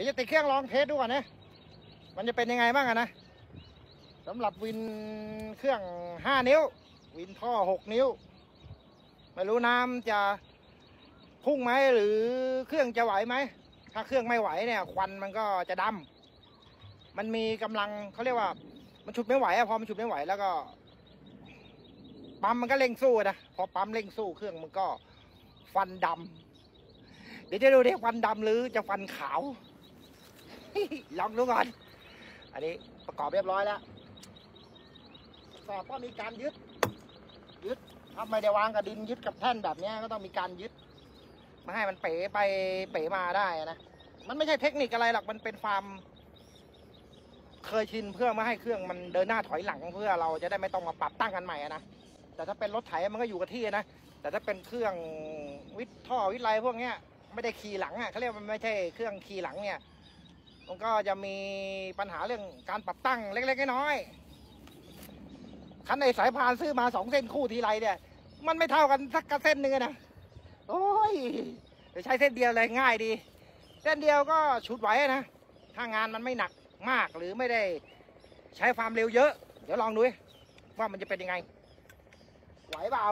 ดี๋ยวจะติดเครื่องลองเทสดูก่อนนะ มันจะเป็นยังไงบ้างอะนะสำหรับวินเครื่องห้านิ้ว วินท่อหกนิ้ว ไม่รู้น้ำจะพุ่งไหมหรือเครื่องจะไหวไหม ถ้าเครื่องไม่ไหวเนี่ยควันมันก็จะดำมันมีกำลังเขาเรียกว่า มันฉุดไม่ไหวอะพอมันฉุดไม่ไหวแล้วก็ปั๊มมันก็เร่งสู้นะพอปั๊มเร่งสู้เครื่องมันก็ฟันดำเดี๋ยวจะดูดิฟันดำหรือจะฟันขาว ลองดูก่อน อันนี้ประกอบเรียบร้อยแล้วสอบก็มีการยึด ยึดถ้าไม่ได้วางกับดินยึดกับแท่นแบบนี้ก็ต้องมีการยึดม่ให้มันเป๋ไปเป๋มาได้นะ มันไม่ใช่เทคนิคอะไรหรอก มันเป็นความเคยชินเพื่อม่ให้เครื่องมันเดินหน้าถอยหลังเพื่อเราจะได้ไม่ต้องมาปรับตั้งกันใหม่นะ แต่ถ้าเป็นรถไถมันก็อยู่กับที่นะ แต่ถ้าเป็นเครื่องวิทย์ท่อวิทย์ไรพวกเนี้ยไม่ได้ขี่หลังอะเขาเรียกว่ามันไม่ใช่เครื่องขี่หลังเนี่ย มันก็จะมีปัญหาเรื่องการปรับตั้งเล็กๆน้อยๆคันในสายพานซื้อมาสองเส้นคู่ทีไรเนี่ย มันไม่เท่ากันสักกระเส้นหนึ่งนะโอ้ยเดี๋ยวใช้เส้นเดียวเลยง่ายดี เส้นเดียวก็ชุดไหวนะถ้างานมันไม่หนักมากหรือไม่ได้ใช้ความเร็วเยอะ เดี๋ยวลองดูว่ามันจะเป็นยังไง ไหวเปล่า